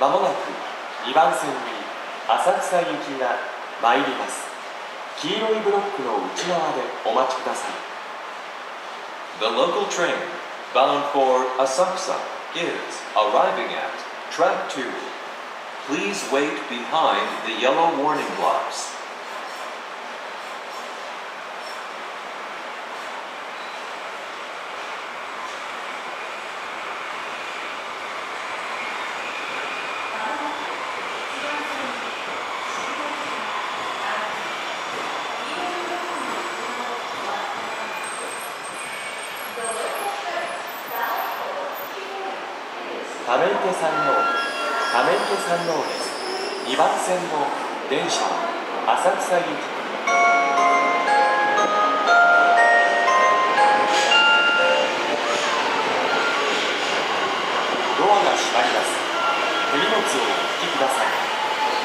まもなく2番線に浅草行きが参ります黄色いブロックの内側でお待ちください The local train bound for Asakusa is arriving at track 2. Please wait behind the yellow warning blocks. 溜池山王溜池山王です。2番線の電車は浅草行き。ドアが閉まります。手荷物をお引きください。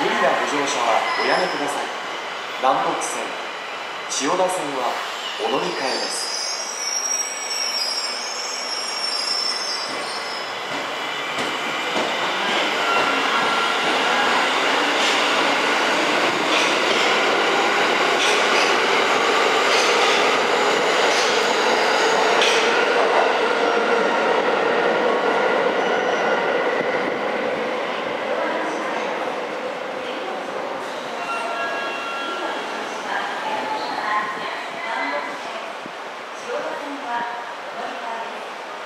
無理なご乗車はおやめください。南北線千代田線はお乗り換えです。